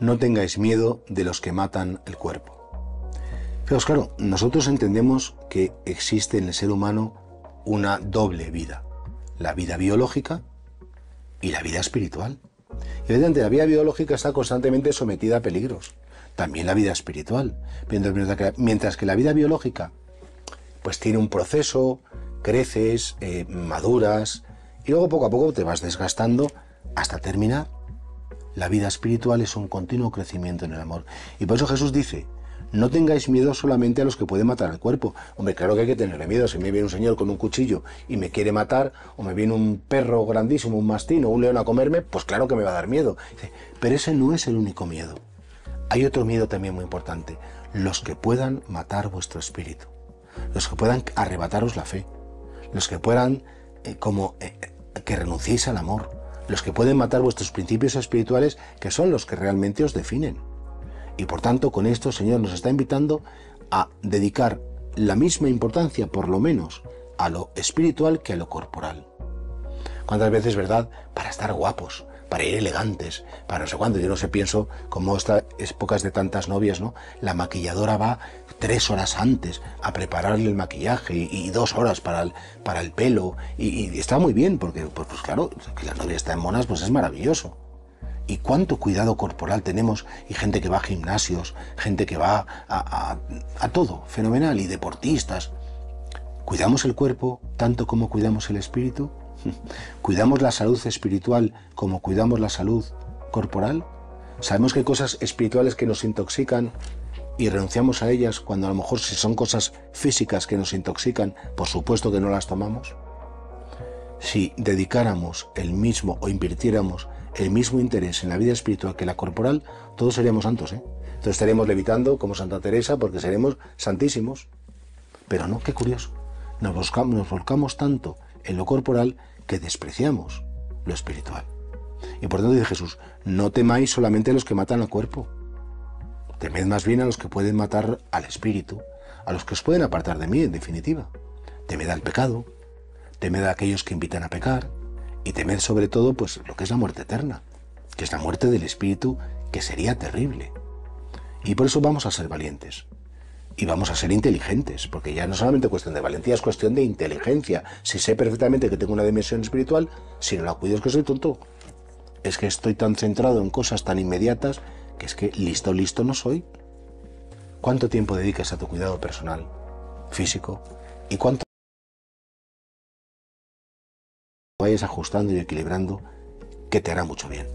no tengáis miedo de los que matan el cuerpo. Pero claro, nosotros entendemos que existe en el ser humano una doble vida, la vida biológica y la vida espiritual. Y evidentemente la vida biológica está constantemente sometida a peligros, también la vida espiritual, mientras que la vida biológica pues tiene un proceso, creces, eh, maduras y luego poco a poco te vas desgastando hasta terminar. La vida espiritual es un continuo crecimiento en el amor. Y por eso Jesús dice, no tengáis miedo solamente a los que pueden matar el cuerpo. Hombre, claro que hay que tenerle miedo. Si me viene un señor con un cuchillo y me quiere matar, o me viene un perro grandísimo, un mastín o un león a comerme, pues claro que me va a dar miedo. Pero ese no es el único miedo. Hay otro miedo también muy importante. Los que puedan matar vuestro espíritu. Los que puedan arrebataros la fe. Los que puedan, eh, como, eh, que renunciéis al amor. Los que pueden matar vuestros principios espirituales, que son los que realmente os definen. Y por tanto, con esto, Señor nos está invitando a dedicar la misma importancia, por lo menos, a lo espiritual que a lo corporal. ¿Cuántas veces, verdad, para estar guapos, para ir elegantes, para no sé cuándo? Yo no sé, pienso, como estas épocas de tantas novias, ¿no? La maquilladora va tres horas antes a prepararle el maquillaje y, dos horas para el, para el pelo. Y, está muy bien, porque, pues, pues, claro, que la novia está en monas, pues es maravilloso y cuánto cuidado corporal tenemos y gente que va a gimnasios, gente que va a, todo, fenomenal, y deportistas. ¿Cuidamos el cuerpo tanto como cuidamos el espíritu? ¿Cuidamos la salud espiritual como cuidamos la salud corporal? ¿Sabemos que hay cosas espirituales que nos intoxican y renunciamos a ellas cuando a lo mejor si son cosas físicas que nos intoxican, por supuesto que no las tomamos? Si dedicáramos el mismo o invirtiéramos el mismo interés en la vida espiritual que la corporal, todos seríamos santos, ¿eh? Entonces estaríamos levitando como Santa Teresa porque seremos santísimos. Pero no, qué curioso. Nos volcamos, nos volcamos tanto en lo corporal que despreciamos lo espiritual. Y por tanto dice Jesús, no temáis solamente a los que matan al cuerpo. Temed más bien a los que pueden matar al espíritu, a los que os pueden apartar de mí, en definitiva. Temed al pecado, temed a aquellos que invitan a pecar, y temer sobre todo pues lo que es la muerte eterna, que es la muerte del espíritu que sería terrible. Y por eso vamos a ser valientes. Y vamos a ser inteligentes, porque ya no solamente cuestión de valentía, es cuestión de inteligencia. Si sé perfectamente que tengo una dimensión espiritual, si no la cuido es que soy tonto. Es que estoy tan centrado en cosas tan inmediatas que es que listo, listo no soy. ¿Cuánto tiempo dedicas a tu cuidado personal, físico? ¿Y cuánto vayas ajustando y equilibrando, que te hará mucho bien.